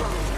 Oh.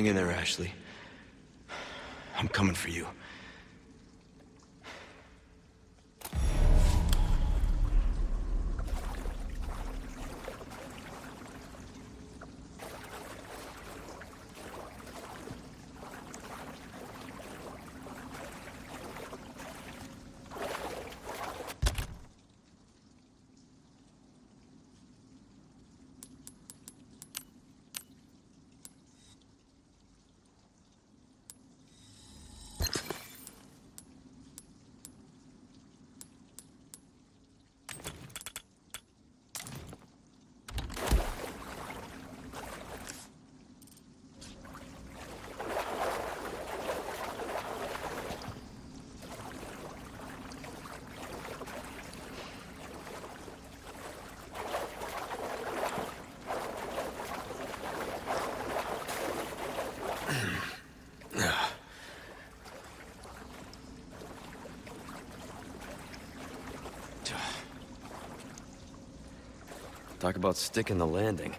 Hang in there, Ashley. I'm coming for you. Talk about sticking the landing.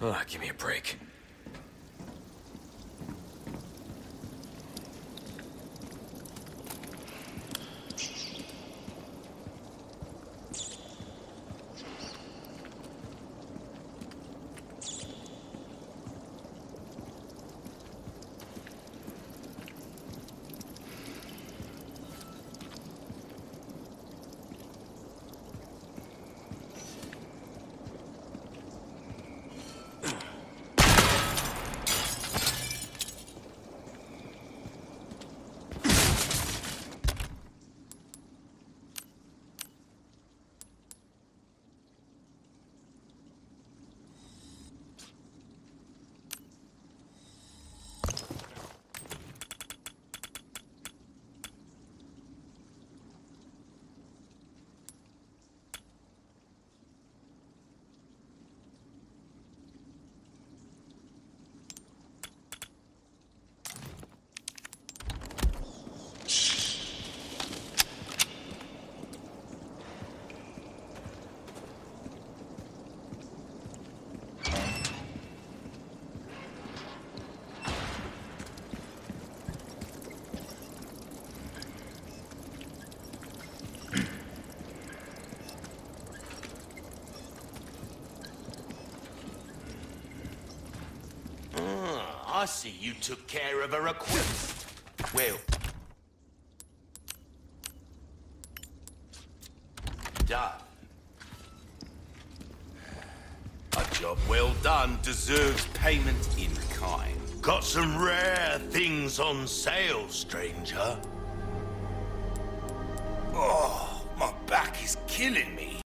Oh, give me a break. I see you took care of a request. Well. Done. A job well done deserves payment in kind. Got some rare things on sale, stranger.